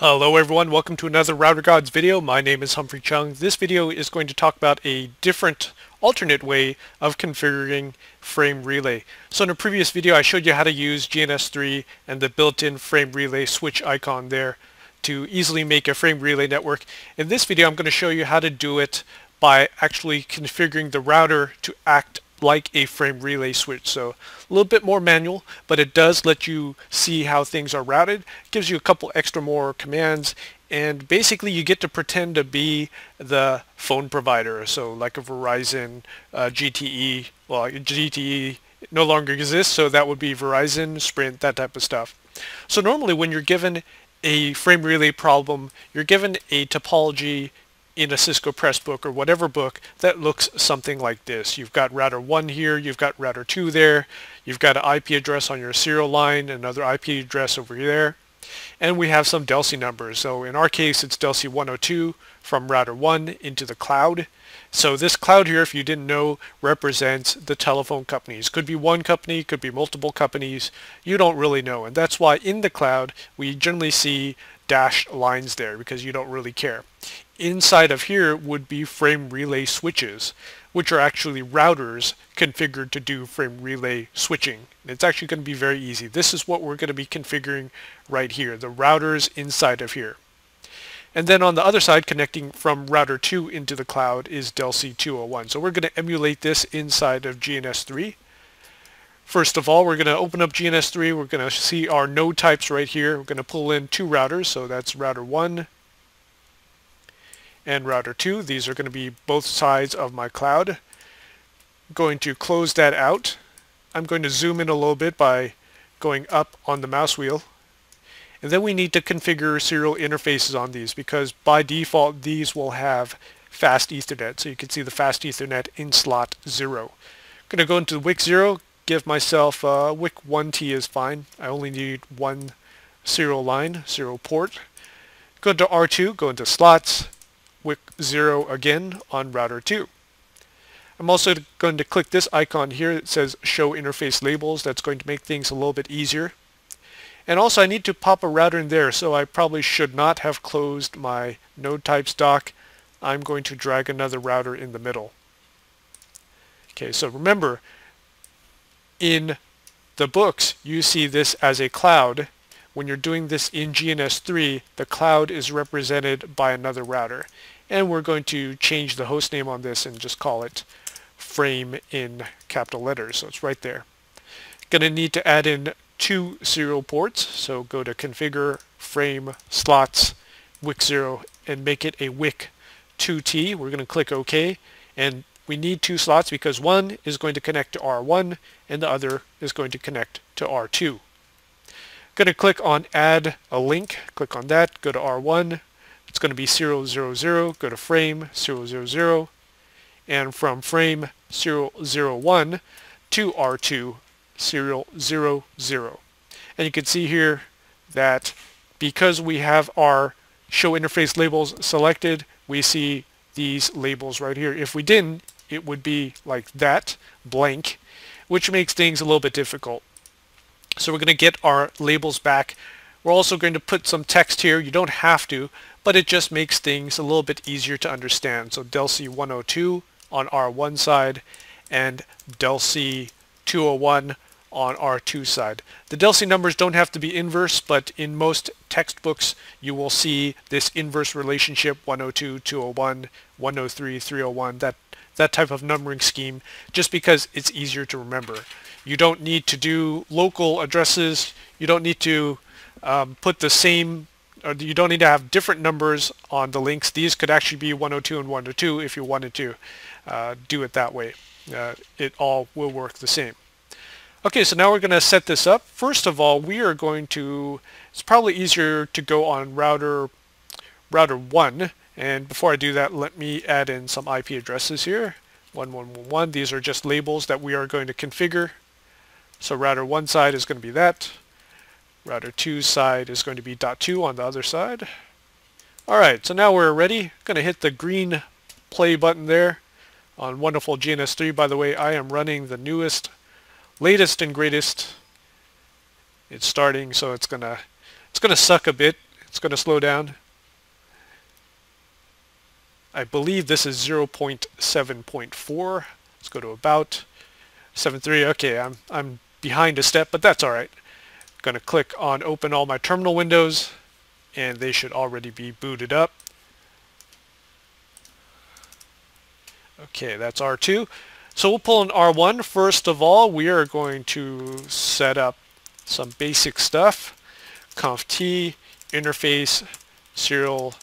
Hello everyone, welcome to another Router Gods video. My name is Humphrey Cheung. This video is going to talk about a different alternate way of configuring frame relay. So in a previous video I showed you how to use GNS3 and the built-in frame relay switch icon there to easily make a frame relay network. In this video I'm going to show you how to do it by actually configuring the router to act like a frame relay switch. So a little bit more manual, but it does let you see how things are routed. gives you a couple extra more commands and basically you get to pretend to be the phone provider. So like a Verizon, uh, GTE, well GTE no longer exists, so that would be Verizon, Sprint, that type of stuff. So normally when you're given a frame relay problem, you're given a topology in a Cisco Press book or whatever book that looks something like this. You've got router 1 here, you've got router 2 there, you've got an IP address on your serial line, another IP address over there, and we have some DLCI numbers. So in our case, it's DLCI 102 from router 1 into the cloud. So this cloud here, if you didn't know, represents the telephone companies. Could be one company, could be multiple companies. You don't really know. And that's why in the cloud, we generally see dashed lines there because you don't really care. Inside of here would be frame relay switches, which are actually routers configured to do frame relay switching. It's actually going to be very easy. This is what we're going to be configuring right here, the routers inside of here. And then on the other side, connecting from router 2 into the cloud is DLCI 201. So we're going to emulate this inside of GNS3. First of all, we're going to open up GNS3. We're going to see our node types right here. We're going to pull in two routers. So that's router 1 and router 2. These are going to be both sides of my cloud. I'm going to close that out. I'm going to zoom in a little bit by going up on the mouse wheel. And then we need to configure serial interfaces on these because by default these will have fast Ethernet. So you can see the fast Ethernet in slot 0. I'm going to go into WIC 0, give myself uh, WIC 1T is fine. I only need one serial line, serial port. Go into R2, go into slots, WIC 0 again on router 2. I'm also going to click this icon here that says show interface labels. That's going to make things a little bit easier. And also I need to pop a router in there, so I probably should not have closed my node types dock. I'm going to drag another router in the middle. Okay, so remember, in the books, you see this as a cloud. When you're doing this in GNS3, the cloud is represented by another router. And we're going to change the host name on this and just call it frame in capital letters. So it's right there. Going to need to add in two serial ports. So go to configure frame slots WIC 0 and make it a WIC 2T. We're going to click OK. And we need two slots because one is going to connect to R1 and the other is going to connect to R2. I'm Going to click on add a link, click on that, go to R1, it's going to be 000, go to frame 000, and from frame 001 to R2 serial 00. And you can see here that because we have our show interface labels selected, we see these labels right here. If we didn't, it would be like that, blank, which makes things a little bit difficult. So we're going to get our labels back. We're also going to put some text here. You don't have to, but it just makes things a little bit easier to understand. So DLCI 102 on R1 side and DLCI 201 on R2 side. The DLCI numbers don't have to be inverse, but in most textbooks you will see this inverse relationship 102, 201, 103, 301, that, that type of numbering scheme, just because it's easier to remember. You don't need to do local addresses, you don't need to um, put the same, you don't need to have different numbers on the links. These could actually be 102 and 102 if you wanted to uh, do it that way. Uh, it all will work the same. Okay, so now we're going to set this up. First of all, we are going to, it's probably easier to go on router, router 1. And before I do that, let me add in some IP addresses here. 1111, these are just labels that we are going to configure. So router 1 side is going to be that. Router 2 side is going to be dot .2 on the other side. Alright, so now we're ready. going to hit the green play button there on wonderful GNS3. By the way, I am running the newest latest and greatest. It's starting, so it's gonna it's gonna suck a bit. It's going to slow down. I believe this is 0.7.4. Let's go to about 7.3. Okay, I'm, I'm behind a step, but that's all right. Going to click on open all my terminal windows, and they should already be booted up. Okay, that's R2. So we'll pull an R1. First of all, we are going to set up some basic stuff. conf t interface serial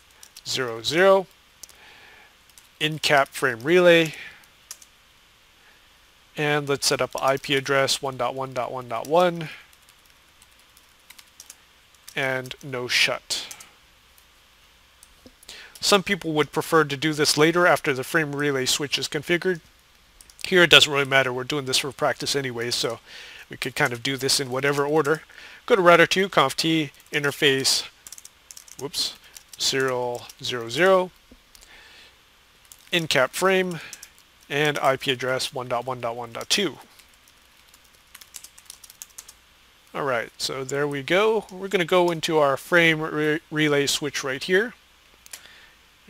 00 encap frame relay and let's set up IP address 1.1.1.1 and no shut. Some people would prefer to do this later after the frame relay switch is configured. Here it doesn't really matter, we're doing this for practice anyway, so we could kind of do this in whatever order. Go to router 2, conf t, interface, whoops, serial 00, encap frame, and IP address 1.1.1.2. Alright, so there we go. We're going to go into our frame re relay switch right here.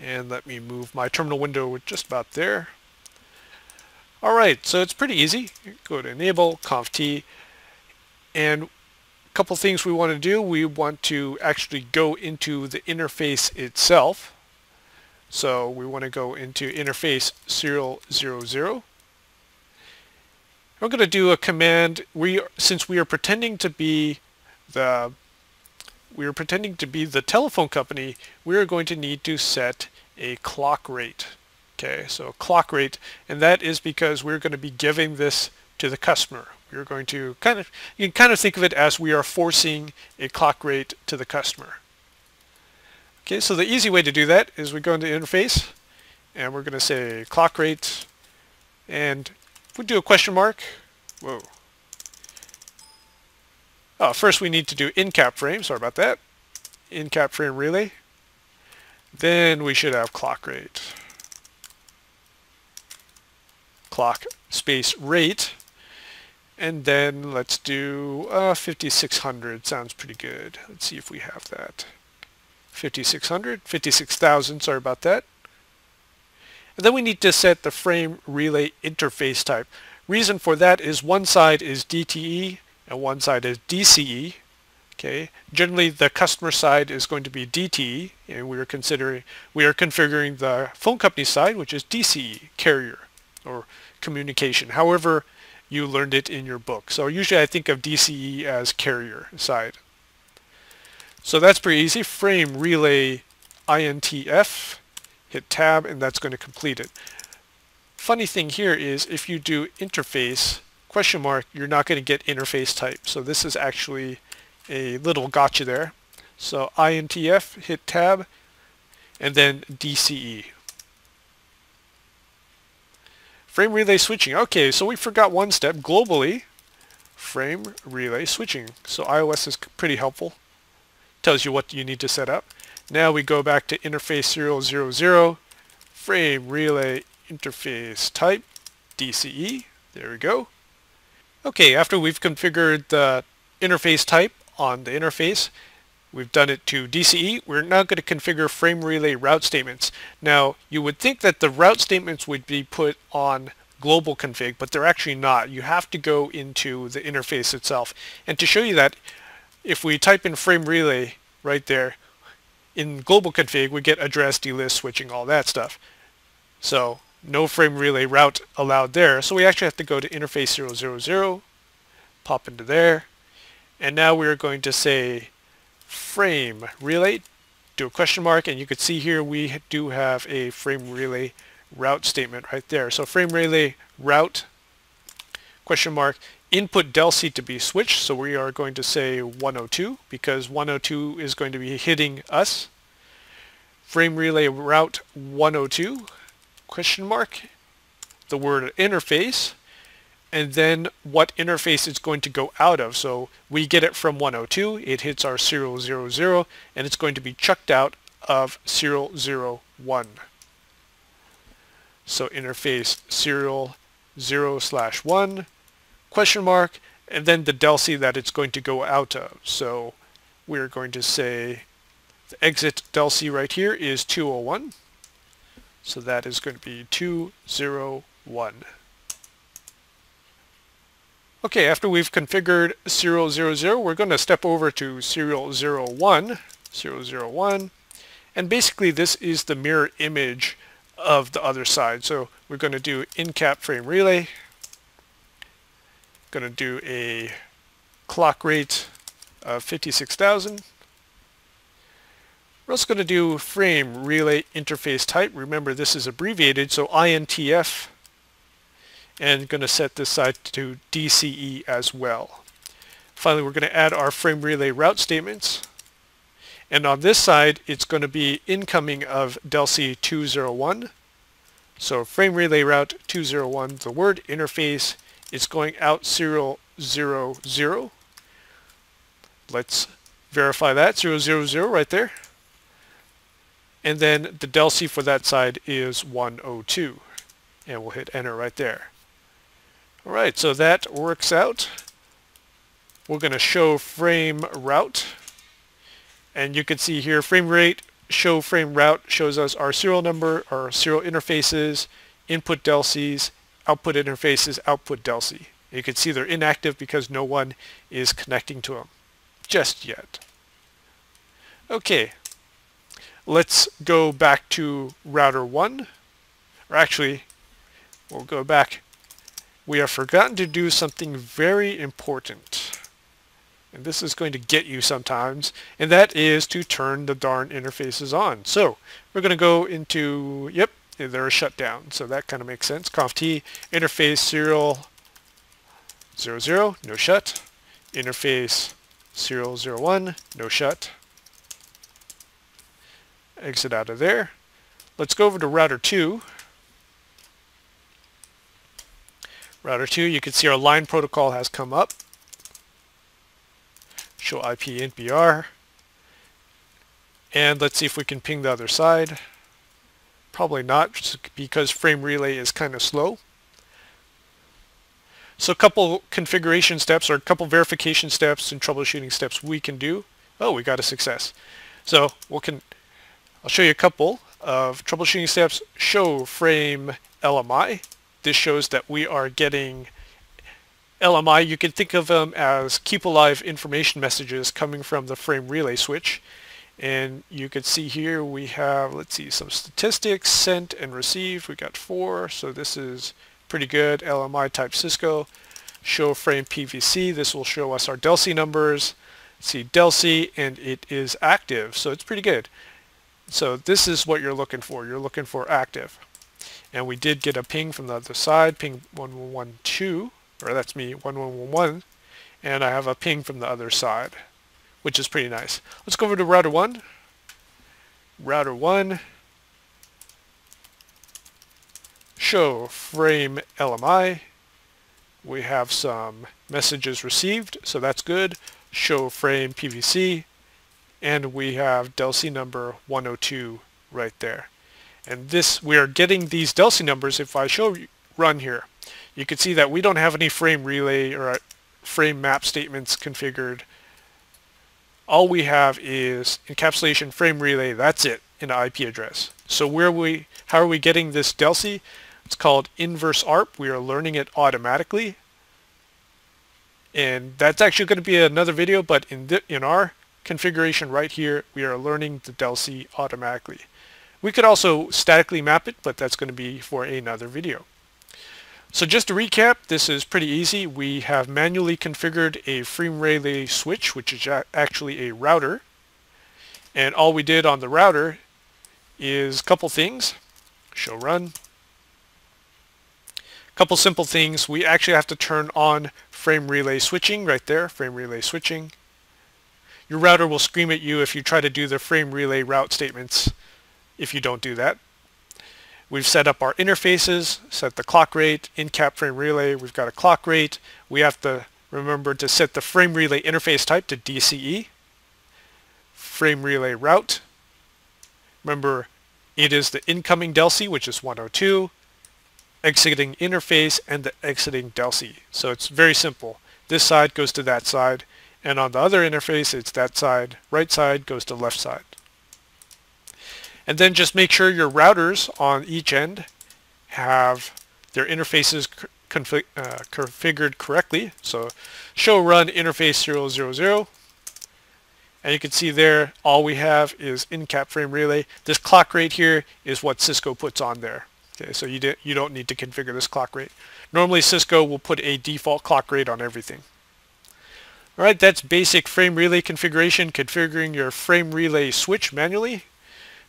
And let me move my terminal window just about there. Alright, so it's pretty easy. Go to enable, conf t, and a couple things we want to do. We want to actually go into the interface itself. So we want to go into interface serial 00. We're going to do a command. We since we are pretending to be the we are pretending to be the telephone company, we are going to need to set a clock rate. Okay, so clock rate, and that is because we're going to be giving this to the customer. We're going to kind of, you can kind of think of it as we are forcing a clock rate to the customer. Okay, so the easy way to do that is we go into interface and we're going to say clock rate and we do a question mark. Whoa. Oh, first we need to do encap frame. Sorry about that. Encap frame relay. Then we should have clock rate. Clock space rate. And then let's do uh, 5600. Sounds pretty good. Let's see if we have that. 5600, 56,000, sorry about that. And then we need to set the frame relay interface type. Reason for that is one side is DTE and one side is DCE. Okay, generally the customer side is going to be DTE, and we are considering we are configuring the phone company side, which is DCE, carrier or communication. However, you learned it in your book. So usually I think of DCE as carrier side. So that's pretty easy. Frame relay INTF, hit tab, and that's going to complete it. Funny thing here is if you do interface question mark, you're not going to get interface type. So this is actually a little gotcha there. So INTF, hit tab, and then DCE. Frame relay switching. Okay, so we forgot one step. Globally, frame relay switching. So IOS is pretty helpful tells you what you need to set up. Now we go back to interface serial 00, frame relay interface type, DCE. There we go. Okay, after we've configured the interface type on the interface, we've done it to DCE, we're now going to configure frame relay route statements. Now, you would think that the route statements would be put on global config, but they're actually not. You have to go into the interface itself. And to show you that, if we type in frame relay right there, in global config, we get address, delist, switching, all that stuff. So no frame relay route allowed there. So we actually have to go to interface 000, pop into there, and now we're going to say frame relay, do a question mark, and you can see here we do have a frame relay route statement right there. So frame relay route question mark input DLCI to be switched, so we are going to say 102 because 102 is going to be hitting us. Frame relay route 102, question mark, the word interface, and then what interface it's going to go out of. So we get it from 102, it hits our serial 00, and it's going to be chucked out of serial 01. So interface serial 0 slash 1 question mark, and then the DLCI that it's going to go out of. So we're going to say The exit DLCI right here is 201. So that is going to be 201. Okay, after we've configured serial 00, we're going to step over to serial 01, serial 01, and basically this is the mirror image of the other side. So we're going to do encap frame relay, going to do a clock rate of 56,000. We're also going to do frame relay interface type. Remember this is abbreviated, so INTF and going to set this side to DCE as well. Finally, we're going to add our frame relay route statements. And on this side, it's going to be incoming of DLCI 201. So frame relay route 201, the word interface is going out serial 00. Let's verify that, 000 right there. And then the DLCI for that side is 102. And we'll hit enter right there. Alright, so that works out. We're going to show frame route. And you can see here frame rate, show frame route shows us our serial number, our serial interfaces, input DLCIs, output interfaces, output DLCI. You can see they're inactive because no one is connecting to them just yet. Okay, let's go back to router 1. Or actually, we'll go back we have forgotten to do something very important. And this is going to get you sometimes, and that is to turn the darn interfaces on. So we're going to go into, yep, they're shut down. So that kind of makes sense. conf t interface serial 00, no shut. Interface serial 01, no shut. Exit out of there. Let's go over to router 2. Router 2, you can see our line protocol has come up. Show IP NPR. And let's see if we can ping the other side. Probably not because frame relay is kind of slow. So a couple configuration steps or a couple verification steps and troubleshooting steps we can do. Oh, we got a success. So we can, I'll show you a couple of troubleshooting steps. Show frame LMI. This shows that we are getting LMI. You can think of them as keep alive information messages coming from the frame relay switch. And you can see here we have, let's see, some statistics sent and received. We got four, so this is pretty good. LMI type Cisco. Show frame PVC. This will show us our DLCI numbers. See DLCI, and it is active, so it's pretty good. So this is what you're looking for. You're looking for active. And we did get a ping from the other side, ping 1112, or that's me, 1111, and I have a ping from the other side, which is pretty nice. Let's go over to router 1. Router 1, show frame LMI. We have some messages received, so that's good. Show frame PVC, and we have DLCI number 102 right there. And this, we are getting these DLCI numbers if I show run here. You can see that we don't have any frame relay or uh, frame map statements configured. All we have is encapsulation frame relay, that's it, in an IP address. So where we, how are we getting this DLCI? It's called inverse ARP. We are learning it automatically. And that's actually going to be another video, but in, in our configuration right here, we are learning the DLCI automatically. We could also statically map it, but that's going to be for another video. So just to recap, this is pretty easy. We have manually configured a frame relay switch, which is actually a router. And all we did on the router is a couple things. Show run. A Couple simple things. We actually have to turn on frame relay switching right there, frame relay switching. Your router will scream at you if you try to do the frame relay route statements if you don't do that. We've set up our interfaces, set the clock rate, encap frame relay, we've got a clock rate. We have to remember to set the frame relay interface type to DCE. Frame relay route. Remember, it is the incoming DLCI, which is 102, exiting interface, and the exiting DLCI. So it's very simple. This side goes to that side, and on the other interface, it's that side. Right side goes to left side. And then just make sure your routers on each end have their interfaces config uh, configured correctly. So show run interface 000. And you can see there, all we have is encap frame relay. This clock rate here is what Cisco puts on there. Okay, so you, you don't need to configure this clock rate. Normally Cisco will put a default clock rate on everything. Alright, that's basic frame relay configuration, configuring your frame relay switch manually.